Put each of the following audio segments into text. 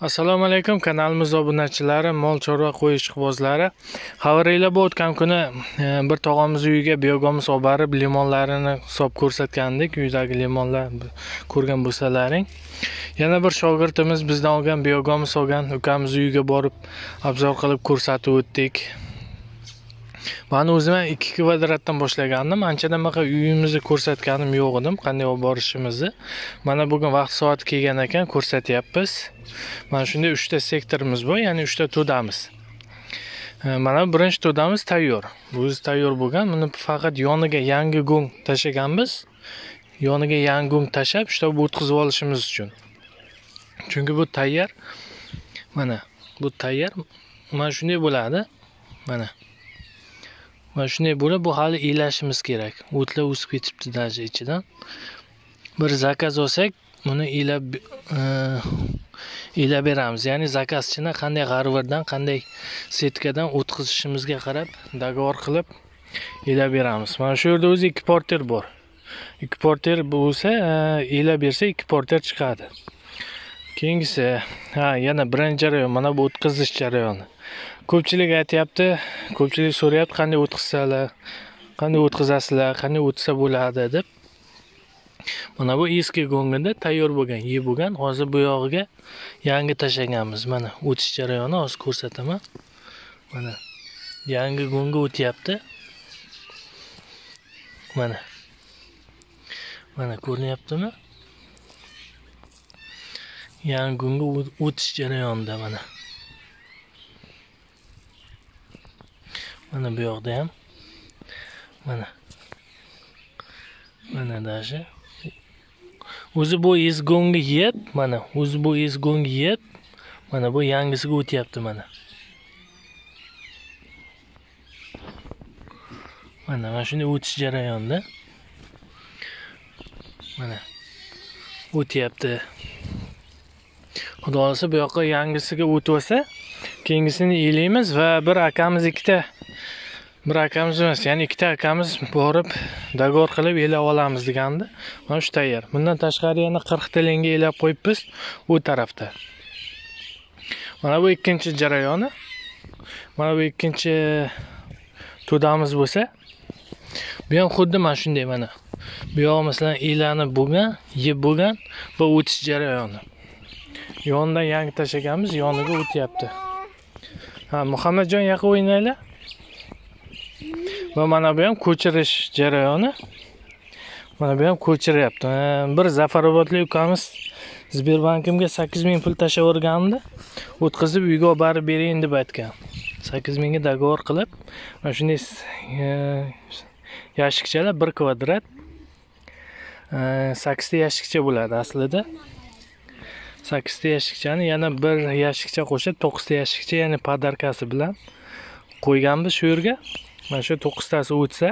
assalomu alaykum kanalimiz obunachilari mol chorva qo'y ishqibozlari xabaringlar bu o'tgan kuni e, bir tog'amiz uyiga biogomiz olib borib limonlarini hisob ko'rsatgandik. Uydagi limonlar ko'rgan bo'lsalaring. Yana bir shogirdimiz bizdan olgan biogomiz olgan ukamiz uyiga borib obzor qilib ko'rsatib o'tdik. Mani o'zim ham ikki kvadratdan boshlagandim. Anchadan bunaqa uyimizni ko'rsatganim yo'q edim. Qanday olib borishimizni. Mana bugun vaqt soati kelgan ekan ko'rsatyapmiz. Mana shunday uchta sektorimiz bor ya'ni uchta to'damiz. Mana birinchi to'damiz tayyor. O'zi tayyor bo'lgan buni faqat yoniga yangi go'ng tashlaganmiz. Yoniga yangi go'ng tashlab shunaqa o'tkazib olishimiz uchun. Chunki bu tayyor. Mana bu tayyor. Mana shunday bo'ladi. Mana. Mana shunday bo'lib bu hali iylashimiz kerak. O'tlar o'sib ketibdi даже ichidan. Bir zakaz olsak buni iylab iylab e, beramiz. Ya'ni zakazchini qanday g'arvardan qanday setkadan o'tkazishimizga qarab договор qilib iylab beramiz. Mana shu yerda o'zi ikki porter bor. Ikki porter bo'lsa e, iylab bersa ikki porter chiqadi. Keyingisi ha yana birinchi jarayon mana bu o'tkazish jarayoni. Ko'pchilik aytyapti ko'pchilik so'rayapti qanday o'tkazsalar qanday o'tkazasizlar qanday o'tsa bo'ladi deb. Mana bu eski go'ngida tayyor bo'lgan yeb bo'lgan hozir bu yog'iga yangi tashlaganmiz. Mana o'tish jarayoni hozir ko'rsataman. Mana yangi gonga o'tyapti. Mana mana ko'rinyaptimi? Yangi gonga o'tish jarayonida mana. Mana bu yoqda ham. Mana. Mana даже o'zi bu ezgo'ngni yeb mana. O'zi bu ezgo'ngni yeb mana bu yangisiga o'tyapti mana. Mana mana shunday o'tish jarayonida. Mana. O'tyapti. Xudo xohlasa bu yoqqa yangisiga o'tib olsa keyingisini elaymiz va bir akamiz ikkita bir akamiz emas ya'ni ikkita akamiz borib договор qilib elab olamiz degandi mana shu tayyor. Bundan tashqari yana qirqta lenga elab qo'yibmiz u tarafda. Mana bu ikkinchi jarayoni. Mana bu ikkinchi to'damiz bo'lsa bu ham xuddi mana shunday mana. Bu yog'i masalan elanib bo'lgan yeb bo'lgan va o'tish jarayoni. Yonidan yangi tashlaganmiz yoniga o'tyapti. Ha muhammadjon yoqqa o'ynanglar va mana bu ham ko'chirish jarayoni. Mana bu ham ko'chiryapti bir zafarobodlik ukamiz sberbankimga sakkiz ming pul tashlab yuborgandi o'tkazib uyga olib borib bering deb aytgan. Sakkiz mingga договор qilib mana shunday yashikchalar bir kvadrat sakkizta yashikcha bo'ladi aslida. Sakkizta yashikchani yana bir yashikcha qo'shib to'qqizta yashikcha ya'ni podarkasi bilan qo'yganmiz shu yerga. Mana shu to'qqiztasi o'tsa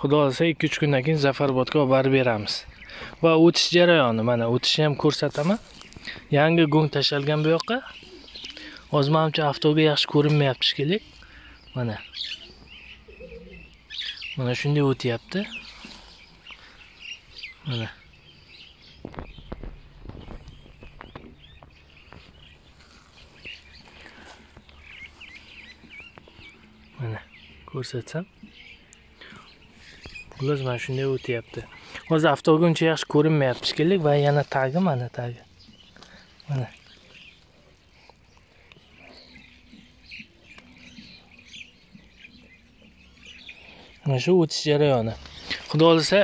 xudo xohlasa ikki uch kundan keyin zafarobodga olib borib beramiz. Va o'tish jarayoni mana o'tishni ham ko'rsataman. Yangi go'ng tashalgan bu yoqqa. Hozir manimcha avtoga yaxshi ko'rinmayapti shekilli mana. Mana shunday o'tyapti. Mana mana. Ko'rsatsam xullas mana shunday o'tyapti. Hozir avtoga uncha yaxshi ko'rinmayapti shekilli va yana tagi mana tagi. Mana. Mana shu o'tish jarayoni. Xudo xohlasa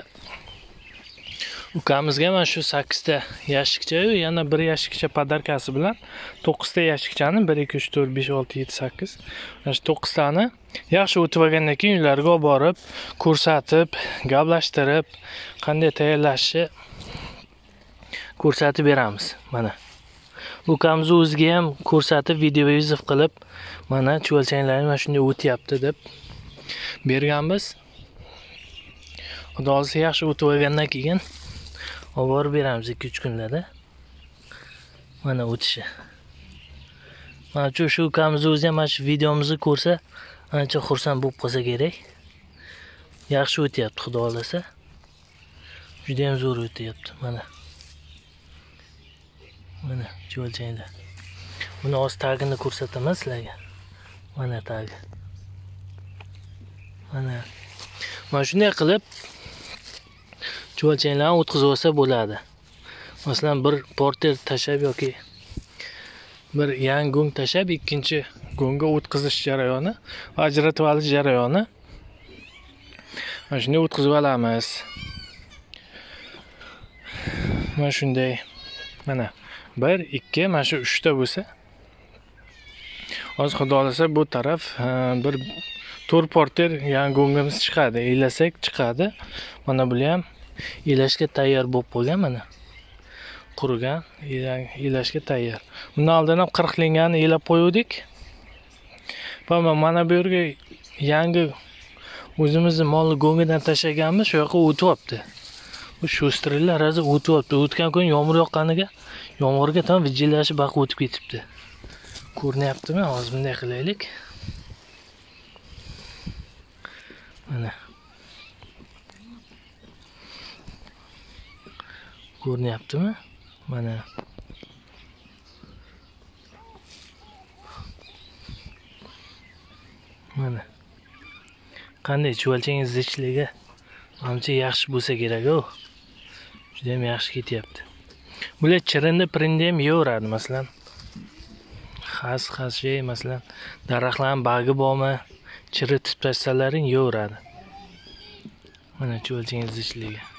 ukamizga mana shu sakkizta yashikchayu yana bir yashikcha podarkasi bilan to'qqizta yashikchani bir ikki uch to'rt besh olti yetti sakkiz. Mana shu to'qqiztani yaxshi o'tib olgandan keyin uylariga olib borib ko'rsatib gaplashtirib qanday tayyorlashni ko'rsatib beramiz mana. Ukamizni o'ziga ham ko'rsatib video vizov qilib mana chuvalchanglarni mana shunday o'tyapti deb berganmiz. Xudo xohlasa yaxshi o'tib olgandan keyin olib borib beramiz ikki uch kunlarda mana o'tishi mana shu ukamizni o'zi ham mana shu videomizni ko'rsa ancha xursand bo'lib qolsa kerak. Yaxshi o'tyapti xudo xohlasa. Judayam zo'r o'tyapti mana. Mana cho'lchangda. Buni hozir tagini ko'rsataman sizlarga. Mana tagi mana. Mana shunday qilib chuvalchanglarni o'tkazib olsa bo'ladi. Masalan bir porter tashlab yoki bir yangi go'ng tashlab ikkinchi go'ngga o'tkazish jarayoni va ajratib olish jarayoni. Mana shunday o'tkazib olamiz. Mana shunday. Mana bir ikki mana shu uchta bo'lsa. Hozir xudo xohlasa bu taraf bir to'rt porter yangi go'ngimiz chiqadi. Iylasak chiqadi. Mana bular ham ilashga tayyor bo'lib qolgan mana qurigan ilashga tayyor. Undan oldin ham qirqlingani ilab qo'yuvdik. Va mana bu yerga yangi o'zimizni molni go'ngidan tashlaganmiz shu yoqqa o'tyapti. Bu sho'strillar hozir o'tyapti. O'tgan kuni yomg'ir yoqqaniga yomg'irga tam vijillashib baqib o'tib ketibdi. Ko'rinyaptimi? Hozir bunday qilaylik. Mana. Ko'rinyaptimi? Mana. Mana. Qanday chuvalchang zichligi manimcha yaxshi bo'lsa kerak-ku. juda ham yaxshi ketyapti. Bular chirindi pirindi ham yeyaveradi masalan. Xas xas şey masalan daraxtlarni bagi bormi chiritib tashlalaring yeyaveradi. Mana chuvalchang zichligi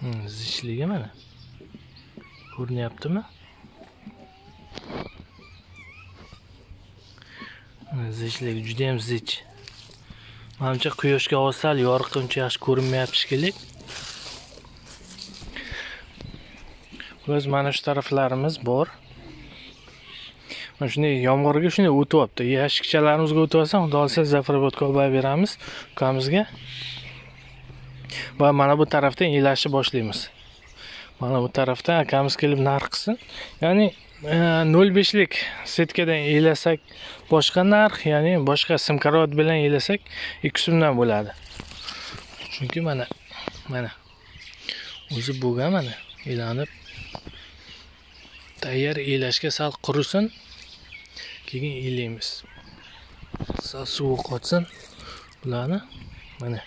Hmm, zichligi mana. Ko'rinyaptimi? Zichligi judayam zich. Manimcha quyoshga hozir sal uncha yaxshi ko'rinmayapti shekilli. Xullas mana shu taraflarimiz bor. Mana shunday yomg'irga shunday o'tyapti. Yashikchalarimizga o'tyapsa xudo xohlasa zafarobodga olib beramiz ukamizga. Va mana bu tarafdan ilashni boshlaymiz. Mana bu tarafdan akamiz kelib narx qilsin. Ya'ni e, nol beshlik setkadan elasak boshqa narx ya'ni boshqa sim simkarovod bilan elasak ikki so'mdan bo'ladi. Chunki mana mana. O'zi bo'lgan mana elanib tayyor elashga sal qurisin keyin elaymiz sal suvi qotsin. Bularni mana.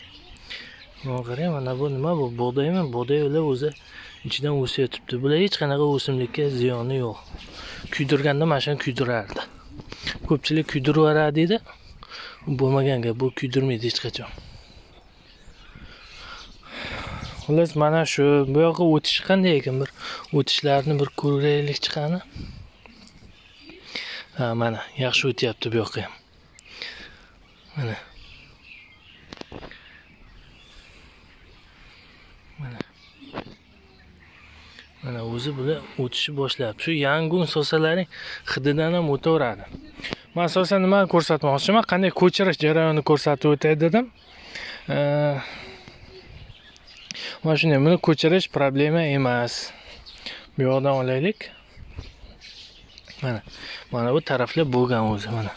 Mana qarang mana bu nima bu? Bug'doymi bug'doy ular o'zi ichidan o'sayotibdi bular hech qanaqa o'simlikka ziyoni yo'q. Kuydirganda mana shuni kuydirardi. Ko'pchilik kuydirib yuboradi deydi. Bo'lmagan gap bu kuydirmaydi hech qachon. Xullas mana shu bu yoqqa o'tish qanday ekan? Bir o'tishlarni bir ko'raylik chiqani. Ha mana yaxshi o'tyapti bu yoqqa ham. Mana. Mana o'zi bular o'tishni boshlayapti shu yangun sosalaring hididan ham o'taveradi. Man asosan nimani ko'rsatmoqchiman? Qanday ko'chirish jarayonini ko'rsatib o'tay dedim. Mana shunday buni ko'chirish problema emas. Bu yoqdan olaylik. Mana mana bu taraflar bo'lgan o'zi mana.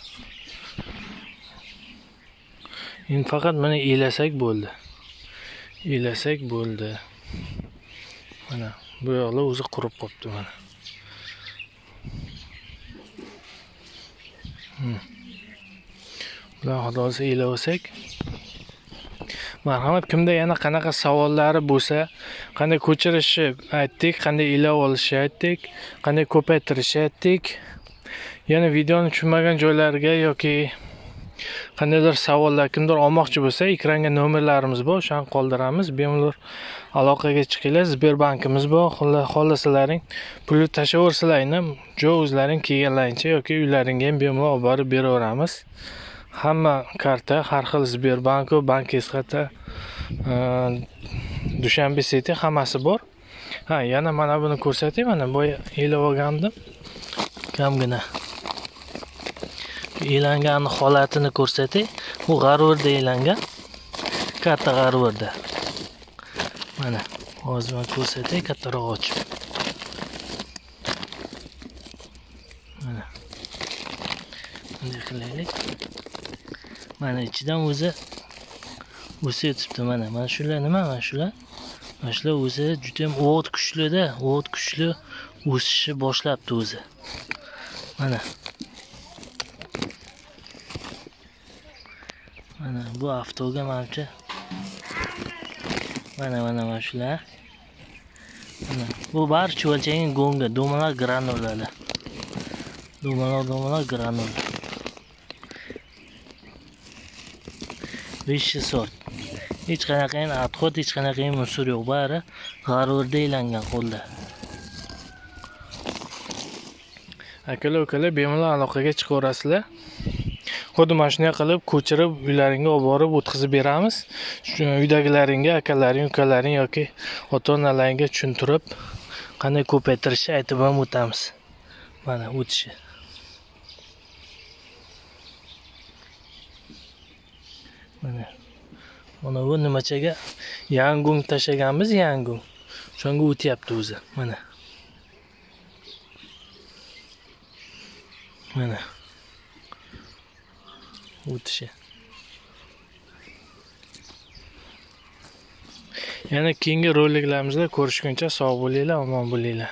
Endi faqat mana elasak bo'ldi. Elasak bo'ldi. Mana. Bu yoqlar o'zi qurib qolibdi mana. Hmm. Bular xudosi xohlasa olsak. Marhamat kimda yana qanaqa savollari bo'lsa qanday ko'chirishni aytdik qanday ilov olishni aytdik qanday ko'paytirishni aytdik. Yana videoni tushunmagan joylariga yoki qandaydir savollar kimdir olmoqchi bo'lsa ekranga nomerlarimiz bor o'shani qoldiramiz. Bemalol aloqaga chiqinglar sberbankimiz bor. Xohlasalaring pulni tashlaversalaringlar jo o'zlaring kelganlaringcha yoki uylaringga ham bemalol olib borib beraveramiz. Hamma karta har xil sberbanku bank esxata e, dushanbe seti hammasi bor. Ha yana mana buni ko'rsating mana boya ilib olgandim. Kamgina. Elanganni holatini ko'rsatay. Bu g'arvirda elangan katta g'arvirda mana hozir man ko'rsatay kattaroq ochib mana. Bunday qilaylik. Mana ichidan o'zi o'sib yotibdi mana mana shular nima? Mana shular mana shular o'zi judayam o't kuchlida o't kuchli o'sishni boshlabdi o'zi. Mana mana bu avtoga manimcha mana mana mana shular. Bu bari chuvalchangin gonga do'malar granulalar do'malar do'malar granula vishni sort hech qanaqangi отход hech qanaqangi munsur yo'q bari g'arurda aylangan qo'lda. Akalar ukalar bemalol aloqaga chiqaverasizlar. Xuddi mana shunday qilib ko'chirib uylaringga olib borib o'tkazib beramiz. Uydagilaringga akalaring ukalaring yoki ota onalaringga tushuntirib qanday ko'paytirishni aytib ham o'tamiz. Mana o'tishi. Mana mana bu nimachaga yangung tashlaganmiz yangung o'shanga o'tyapti o'zi. Mana. Mana. O'tishi yana keyingi роликларимизда ko'rishguncha sog' bo'linglar omon bo'linglar.